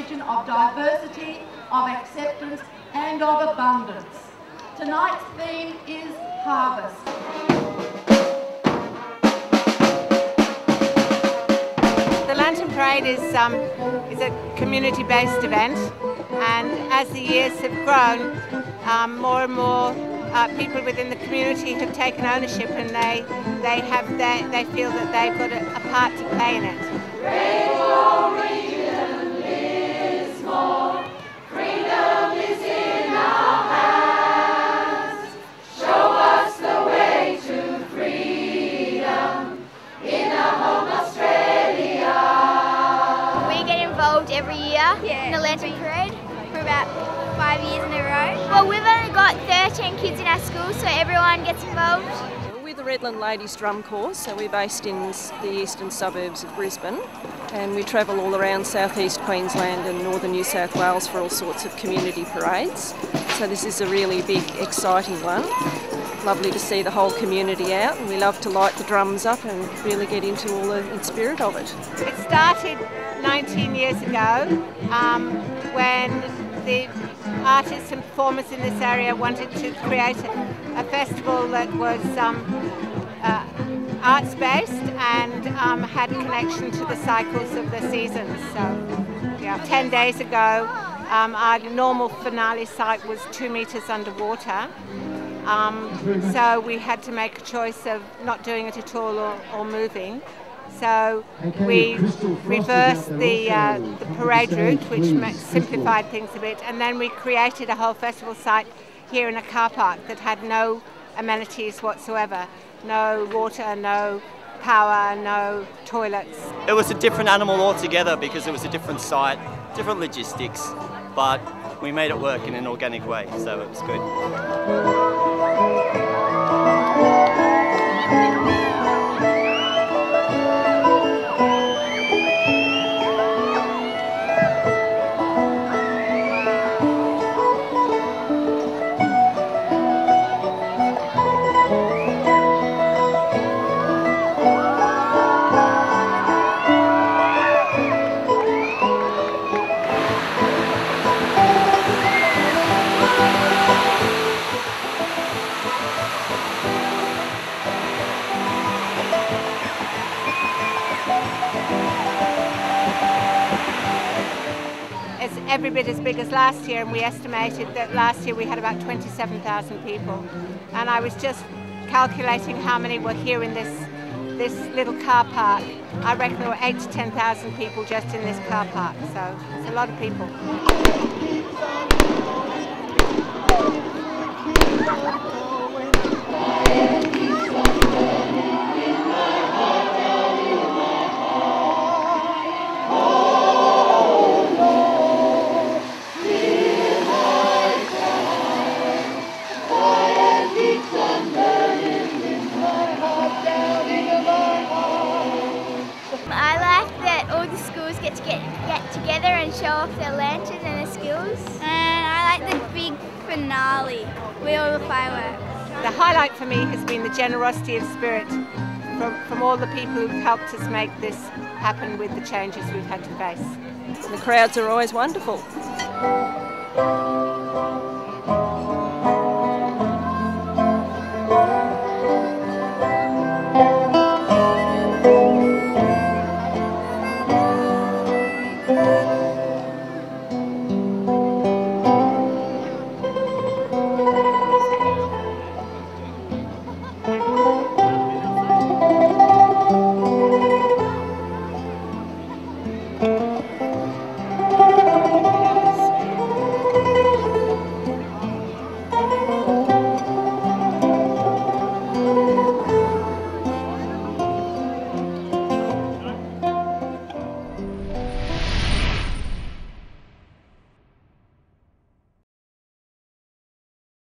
celebration of diversity, of acceptance and of abundance. Tonight's theme is harvest. The Lantern Parade is, um, is a community-based event and as the years have grown, um, more and more uh, people within the community have taken ownership and they they have their, they feel that they've got a, a part to play in it. In the Lantern Parade for about five years in a row. Well, we've only got 13 kids in our school, so everyone gets involved. We're the Redland Ladies Drum Corps, so we're based in the eastern suburbs of Brisbane and we travel all around southeast Queensland and northern New South Wales for all sorts of community parades. So this is a really big, exciting one. Lovely to see the whole community out and we love to light the drums up and really get into all the spirit of it. It started 19 years ago um, when the artists and performers in this area wanted to create a, festival that was um, uh, arts based and um, had connection to the cycles of the seasons. So, yeah, 10 days ago, um, our normal finale site was two metres underwater. Um, so we had to make a choice of not doing it at all or, or moving. So we reversed the, uh, the parade route, which simplified things a bit, and then we created a whole festival site here in a car park that had no amenities whatsoever. No water, no power, no toilets. It was a different animal altogether because it was a different site, different logistics, but we made it work in an organic way, so it was good. Every bit as big as last year, and we estimated that last year we had about 27,000 people. And I was just calculating how many were here in this this little car park. I reckon there were eight to 10,000 people just in this car park, so it's a lot of people. Get to get, get together and show off their lanterns and their skills. And I like the big finale with all the fireworks. The highlight for me has been the generosity of spirit from, from all the people who've helped us make this happen with the changes we've had to face. The crowds are always wonderful.